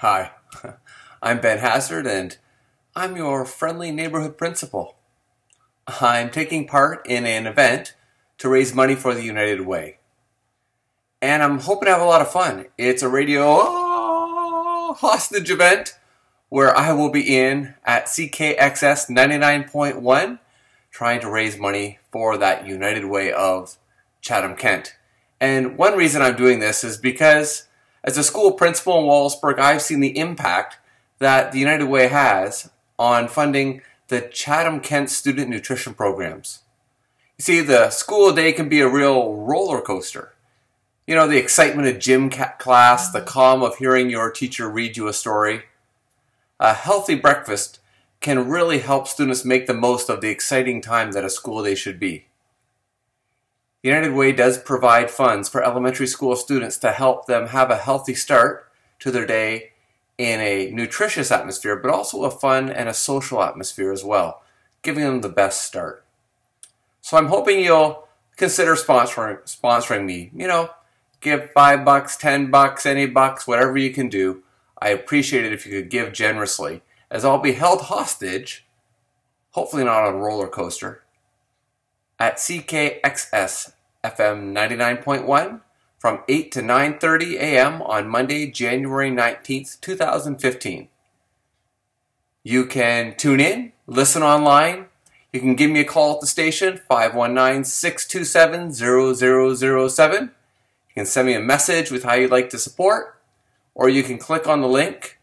Hi, I'm Ben Hazzard and I'm your friendly neighborhood principal. I'm taking part in an event to raise money for the United Way. And I'm hoping to have a lot of fun. It's a radio oh, hostage event where I will be in at CKXS 99.1 trying to raise money for that United Way of Chatham Kent. And one reason I'm doing this is because as a school principal in Wallaceburg, I've seen the impact that the United Way has on funding the Chatham Kent student nutrition programs. You see, the school day can be a real roller coaster. You know, the excitement of gym class, the calm of hearing your teacher read you a story. A healthy breakfast can really help students make the most of the exciting time that a school day should be. United Way does provide funds for elementary school students to help them have a healthy start to their day in a nutritious atmosphere, but also a fun and a social atmosphere as well, giving them the best start. So I'm hoping you'll consider sponsoring sponsoring me. You know, give five bucks, ten bucks, any bucks, whatever you can do. I appreciate it if you could give generously, as I'll be held hostage, hopefully not on a roller coaster, at CKXS FM 99.1 from 8 to 9:30 a.m. on Monday, January 19th, 2015. You can tune in, listen online. You can give me a call at the station 519-627-0007. You can send me a message with how you'd like to support or you can click on the link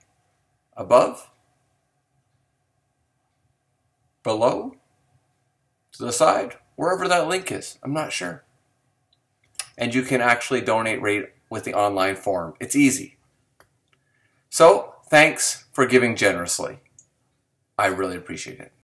above, below, to the side, wherever that link is. I'm not sure and you can actually donate rate with the online form. It's easy. So, thanks for giving generously. I really appreciate it.